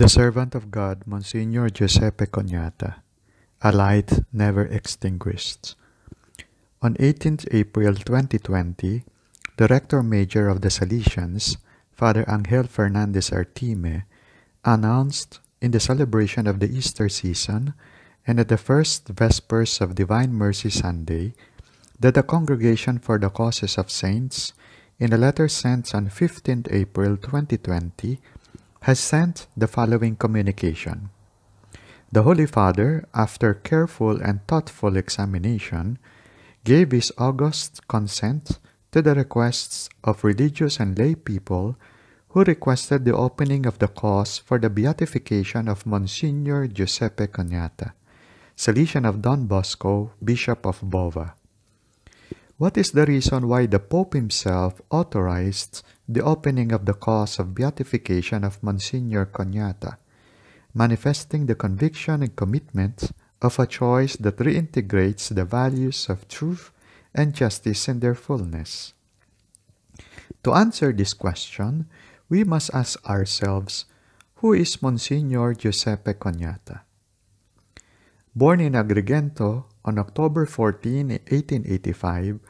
The Servant of God, Monsignor Giuseppe Cognata, A Light Never Extinguished. On 18th April 2020, the Rector Major of the Salesians, Father Angel Fernandez Artime, announced in the celebration of the Easter season and at the first Vespers of Divine Mercy Sunday that the Congregation for the Causes of Saints, in a letter sent on 15th April 2020, has sent the following communication. The Holy Father, after careful and thoughtful examination, gave his august consent to the requests of religious and lay people who requested the opening of the cause for the beatification of Monsignor Giuseppe Cognata, Salesian of Don Bosco, Bishop of Bova. What is the reason why the Pope himself authorized the opening of the cause of beatification of Monsignor Cognata, manifesting the conviction and commitment of a choice that reintegrates the values of truth and justice in their fullness? To answer this question, we must ask ourselves, who is Monsignor Giuseppe Cognata? Born in Agrigento on October 14, 1885,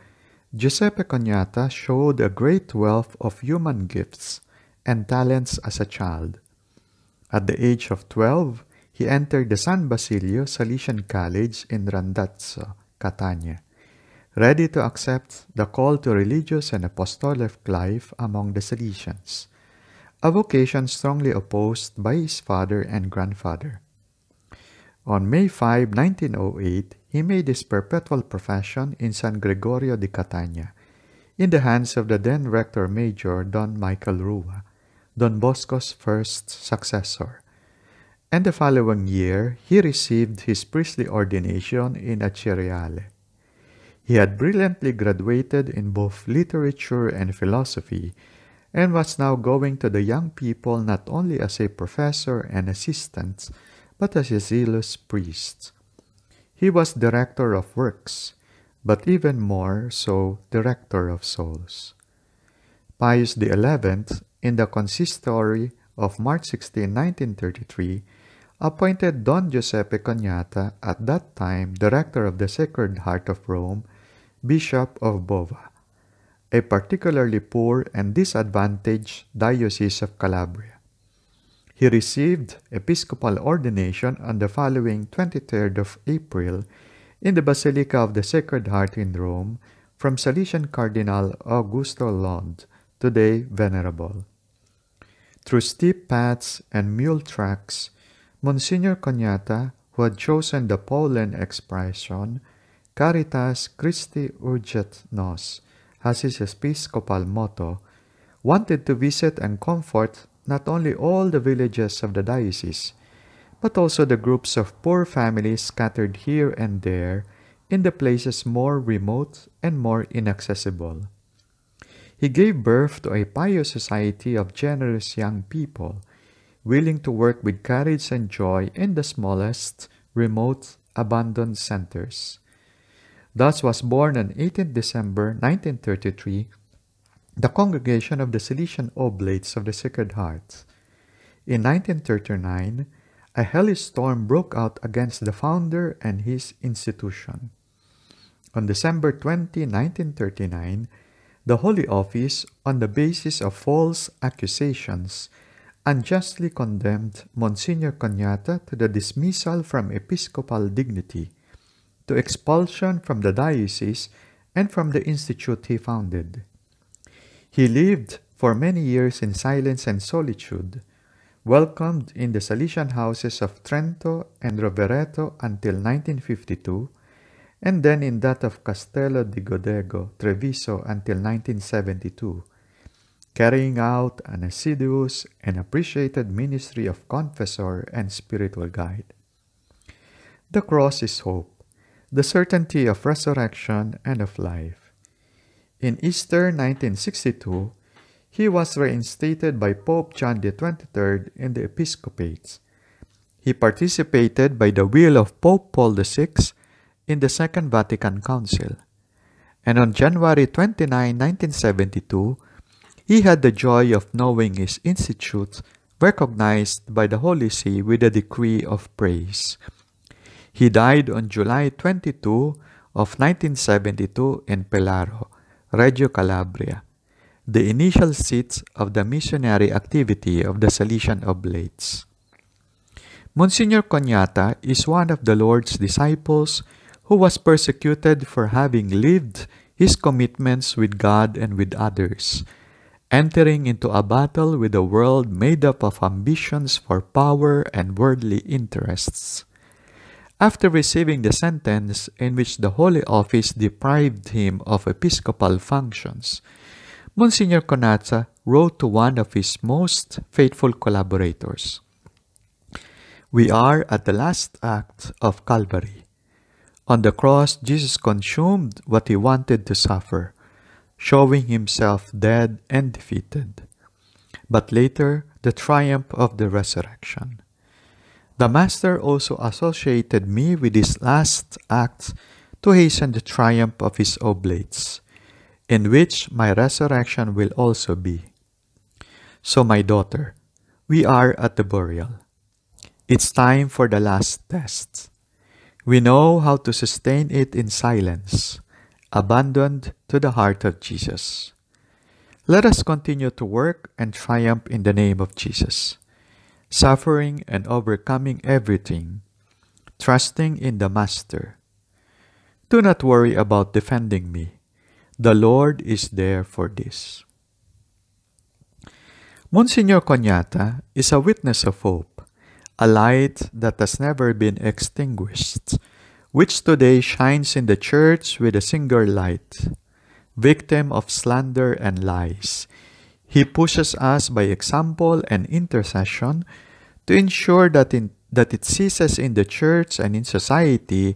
Giuseppe Cognata showed a great wealth of human gifts and talents as a child. At the age of 12, he entered the San Basilio Salesian College in Randazzo, Catania, ready to accept the call to religious and apostolic life among the Salesians, a vocation strongly opposed by his father and grandfather. On May 5, 1908, he made his perpetual profession in San Gregorio di Catania, in the hands of the then Rector Major Don Michael Rua, Don Bosco's first successor. And the following year, he received his priestly ordination in Acireale. He had brilliantly graduated in both literature and philosophy, and was now going to the young people not only as a professor and assistant, but as a zealous priest. He was director of works, but even more so director of souls. Pius XI, in the consistory of March 16, 1933, appointed Don Giuseppe Cognata, at that time director of the Sacred Heart of Rome, Bishop of Bova, a particularly poor and disadvantaged diocese of Calabria. He received episcopal ordination on the following 23rd of April in the Basilica of the Sacred Heart in Rome from Salesian Cardinal Augusto Hlond, today venerable. Through steep paths and mule tracks, Monsignor Cognata, who had chosen the Pauline expression Caritas Christi Urget Nos as his episcopal motto, wanted to visit and comfort not only all the villages of the diocese, but also the groups of poor families scattered here and there in the places more remote and more inaccessible. He gave birth to a pious society of generous young people, willing to work with courage and joy in the smallest, remote, abandoned centers. Thus was born on 18 December 1933 the Congregation of the Salesian Oblates of the Sacred Heart. In 1939, a hellish storm broke out against the founder and his institution. On December 20, 1939, the Holy Office, on the basis of false accusations, unjustly condemned Monsignor Cognata to the dismissal from episcopal dignity, to expulsion from the diocese and from the institute he founded. He lived for many years in silence and solitude, welcomed in the Salesian houses of Trento and Rovereto until 1952, and then in that of Castello di Godego, Treviso until 1972, carrying out an assiduous and appreciated ministry of confessor and spiritual guide. The cross is hope, the certainty of resurrection and of life. In Easter 1962, he was reinstated by Pope John XXIII in the episcopates. He participated by the will of Pope Paul VI in the Second Vatican Council. And on January 29, 1972, he had the joy of knowing his institute recognized by the Holy See with a decree of praise. He died on July 22 of 1972 in Pellaro, Reggio Calabria, the initial seat of the missionary activity of the Salesian Oblates. Monsignor Cognata is one of the Lord's disciples who was persecuted for having lived his commitments with God and with others, entering into a battle with a world made up of ambitions for power and worldly interests. After receiving the sentence in which the Holy Office deprived him of episcopal functions, Monsignor Cognata wrote to one of his most faithful collaborators We are at the last act of Calvary. On the cross, Jesus consumed what he wanted to suffer, showing himself dead and defeated. But later, the triumph of the resurrection. The Master also associated me with his last act to hasten the triumph of his oblates, in which my resurrection will also be. So, my daughter, we are at the burial. It's time for the last test. We know how to sustain it in silence, abandoned to the heart of Jesus. Let us continue to work and triumph in the name of Jesus suffering and overcoming everything, trusting in the Master. Do not worry about defending me. The Lord is there for this. Monsignor Cognata is a witness of hope, a light that has never been extinguished, which today shines in the church with a single light. Victim of slander and lies, he pushes us by example and intercession to ensure that, in, that it ceases in the church and in society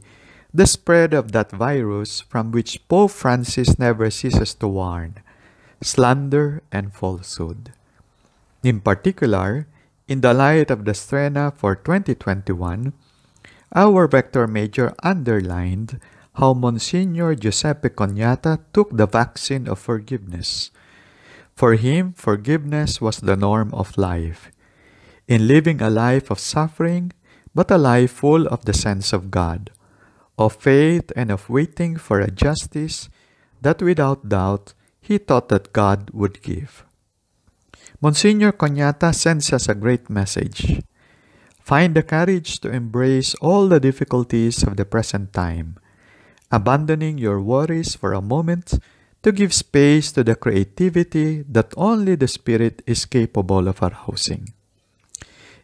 the spread of that virus from which Pope Francis never ceases to warn slander and falsehood. In particular, in the light of the Strenna for 2021, our Rector Major underlined how Monsignor Giuseppe Cognata took the vaccine of forgiveness for him, forgiveness was the norm of life. In living a life of suffering, but a life full of the sense of God, of faith and of waiting for a justice that without doubt he thought that God would give. Monsignor Cognata sends us a great message. Find the courage to embrace all the difficulties of the present time, abandoning your worries for a moment to give space to the creativity that only the Spirit is capable of arousing.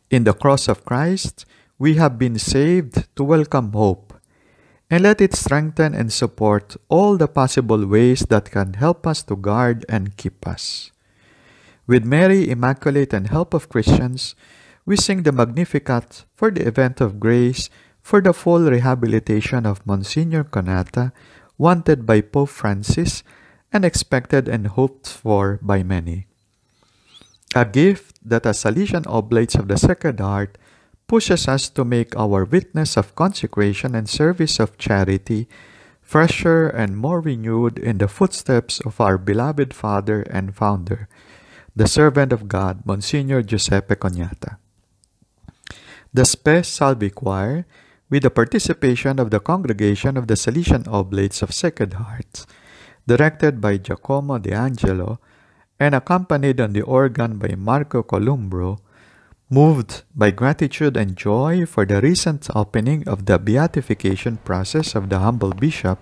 In the cross of Christ, we have been saved to welcome hope, and let it strengthen and support all the possible ways that can help us to guard and keep us. With Mary Immaculate and help of Christians, we sing the Magnificat for the event of grace for the full rehabilitation of Monsignor Cognata, wanted by Pope Francis and expected and hoped for by many. A gift that as Salesian Oblates of the Sacred Heart pushes us to make our witness of consecration and service of charity fresher and more renewed in the footsteps of our beloved Father and Founder, the servant of God, Monsignor Giuseppe Cognata. The Spes Salvi Choir, with the participation of the Congregation of the Salesian Oblates of Sacred Hearts, directed by Giacomo De Angelo and accompanied on the organ by Marco Columbro, moved by gratitude and joy for the recent opening of the beatification process of the humble bishop,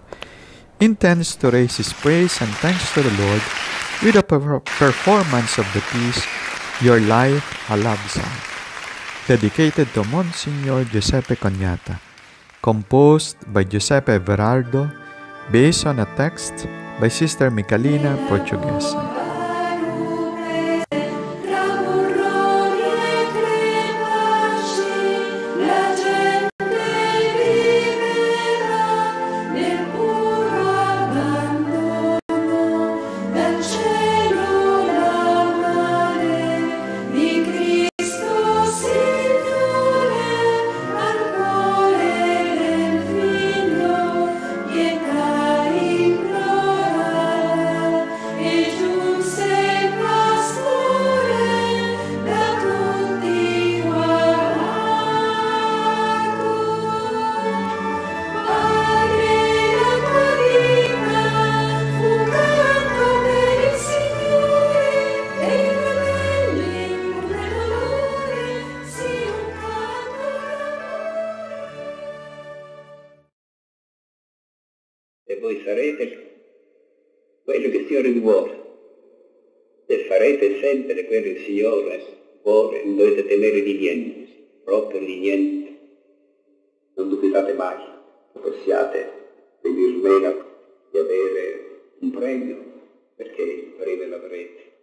intends to raise his praise and thanks to the Lord with a per- performance of the piece Your Life a Love Song, dedicated to Monsignor Giuseppe Cognata, composed by Giuseppe Verardo, based on a text by Sister Micalina Portuguesa. Quello che il Signore vuole. E farete sempre quello che il Signore vuole, non dovete temere di niente, proprio di niente. Non dubitate mai che possiate venire meno di avere un premio, perché il premio l'avrete.